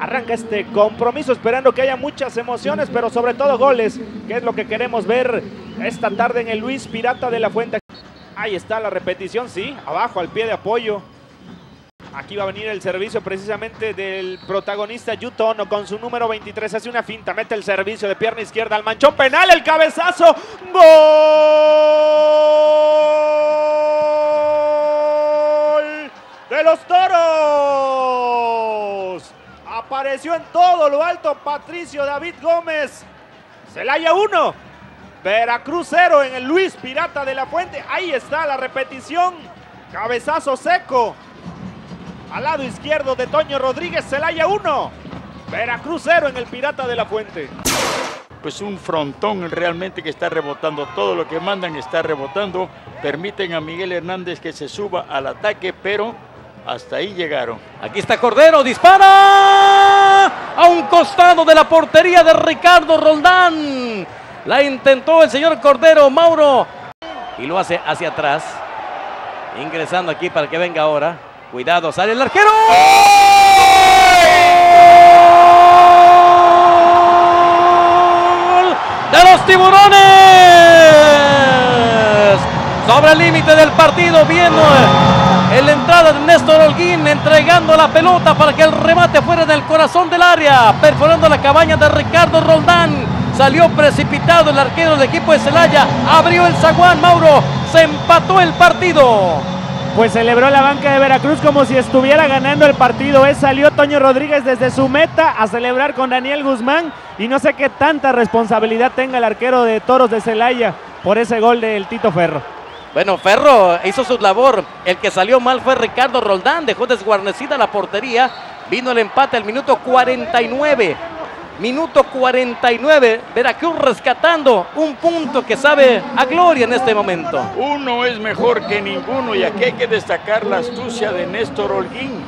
arranca este compromiso esperando que haya muchas emociones, pero sobre todo goles, que es lo que queremos ver esta tarde en el Luis Pirata de la Fuente. Ahí está la repetición, sí, abajo al pie de apoyo. Aquí va a venir el servicio precisamente del protagonista Yutono con su número 23. Hace una finta, mete el servicio de pierna izquierda al manchón penal, el cabezazo. ¡Gol! De los toros. Apareció en todo lo alto Patricio David Gómez. Celaya 1. Veracruz 0 en el Luis Pirata de la Fuente. Ahí está la repetición. Cabezazo seco. Al lado izquierdo de Toño Rodríguez, Celaya 1. Veracruz 0 en el Pirata de la Fuente. Pues un frontón realmente que está rebotando. Todo lo que mandan está rebotando. Permiten a Miguel Hernández que se suba al ataque, pero hasta ahí llegaron. Aquí está Cordero, dispara a un costado de la portería de Ricardo Roldán. La intentó el señor Cordero, Mauro. Y lo hace hacia atrás. Ingresando aquí para que venga ahora. Cuidado, sale el arquero. De los tiburones. Sobre el límite del partido, viendo en la entrada de Néstor Holguín, entregando la pelota para que el remate fuera en el corazón del área, perforando la cabaña de Ricardo Roldán. Salió precipitado el arquero del equipo de Celaya, abrió el zaguán, Mauro, se empató el partido. Pues celebró la banca de Veracruz como si estuviera ganando el partido. Es salió Toño Rodríguez desde su meta a celebrar con Daniel Guzmán y no sé qué tanta responsabilidad tenga el arquero de Toros de Celaya por ese gol del Tito Ferro. Bueno, Ferro hizo su labor. El que salió mal fue Ricardo Roldán. Dejó desguarnecida la portería. Vino el empate al minuto 49. Minuto 49. Veracruz rescatando un punto que sabe a gloria en este momento. Uno es mejor que ninguno y aquí hay que destacar la astucia de Néstor Holguín.